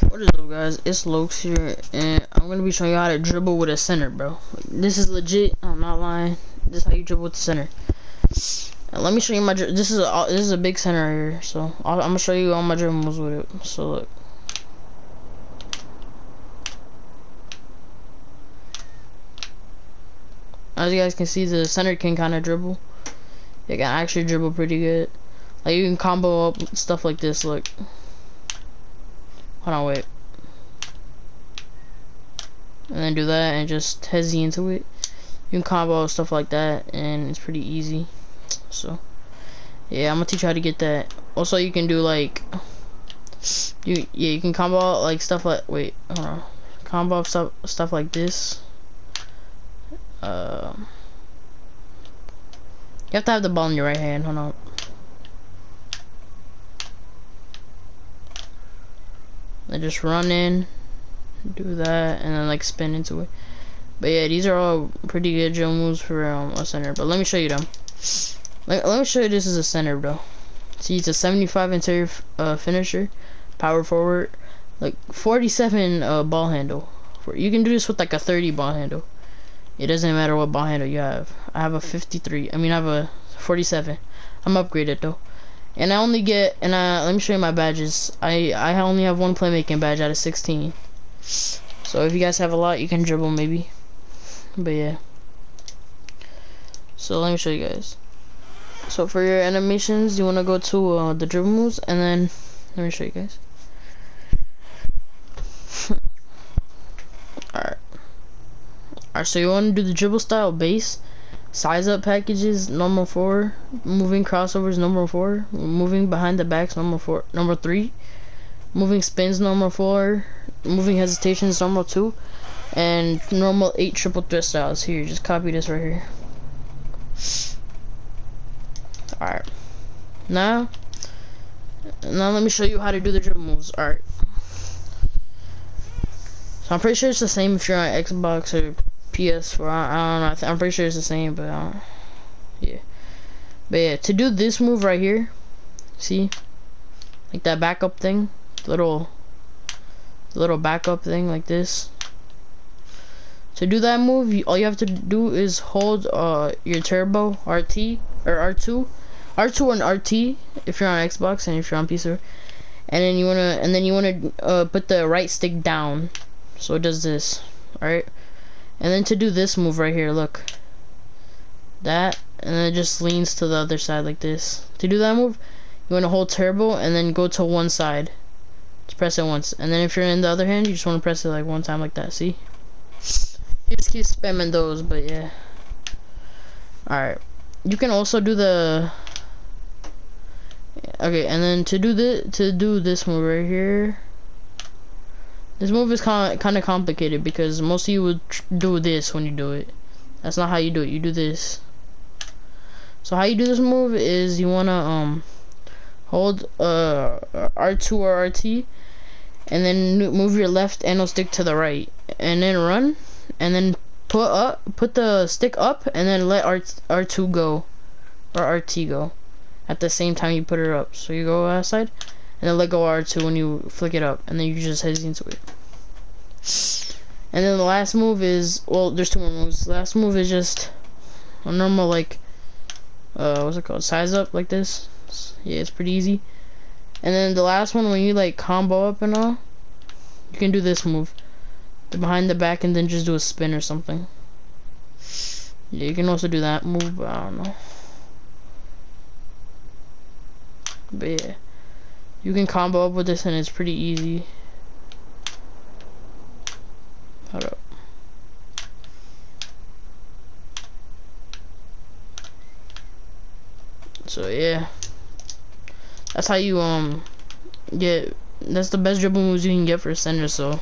What is up guys, it's Lokes here, and I'm gonna be showing you how to dribble with a center, bro. This is legit, I'm not lying. This is how you dribble with the center. Let me show you my, this is a, this is a big center right here, so i am gonna show you all my dribbles with it. So look. As you guys can see, the center can kind of dribble. It can actually dribble pretty good. Like you can combo up stuff like this, look. Hold on, wait. And then do that and just hezzy into it. You can combo stuff like that and it's pretty easy. So, yeah, I'm gonna teach you how to get that. Also, you can do like, you yeah, you can combo like stuff like, wait, hold on. Combo stuff, stuff like this. Uh, you have to have the ball in your right hand, hold on. I just run in, do that, and then like spin into it. But yeah, these are all pretty good drill moves for um, a center. But let me show you them. Let, let me show you this is a center, bro. See, it's a 75 interior uh, finisher, power forward, like 47 uh, ball handle. You can do this with like a 30 ball handle. It doesn't matter what ball handle you have. I have a 53. I mean, I have a 47. I'm upgraded though. And I only get, and I, let me show you my badges. I, I only have one playmaking badge out of 16. So if you guys have a lot, you can dribble maybe. But yeah. So let me show you guys. So for your animations, you want to go to uh, the dribble moves, and then let me show you guys. Alright. Alright, so you want to do the dribble style base size up packages number four. Moving crossovers number four. Moving behind the backs number four number three. Moving spins number four. Moving hesitations number two. And normal eight triple threat styles. Here just copy this right here. Alright. Now now let me show you how to do the dribble moves. Alright. So I'm pretty sure it's the same if you're on Xbox or PS4. I, I don't know. I am pretty sure it's the same, but uh, yeah. But yeah, to do this move right here, see, like that backup thing, little, little backup thing like this. To do that move, you, all you have to do is hold uh your turbo RT or R2, R2 and RT if you're on Xbox and if you're on PC, and then you wanna and then you wanna uh, put the right stick down, so it does this. All right. And then to do this move right here, look. That, and then it just leans to the other side like this. To do that move, you want to hold turbo and then go to one side. Just press it once. And then if you're in the other hand, you just want to press it like one time like that, see? You just keep spamming those, but yeah. Alright. You can also do the... Okay, and then to do the to do this move right here, this move is kind kind of complicated because most of you would do this when you do it. That's not how you do it. You do this. So how you do this move is you wanna um hold uh R2 or RT and then move your left analog stick to the right and then run and then put up put the stick up and then let R R2 go or RT go at the same time you put it up. So you go outside and then let go R2 when you flick it up, and then you just head into it. And then the last move is, well, there's two more moves. The last move is just a normal, like, uh, what's it called? Size up, like this. Yeah, it's pretty easy. And then the last one, when you, like, combo up and all, you can do this move. The behind the back and then just do a spin or something. Yeah, you can also do that move, but I don't know. But yeah. You can combo up with this and it's pretty easy. Hold up. So yeah. That's how you um get that's the best dribble moves you can get for a center so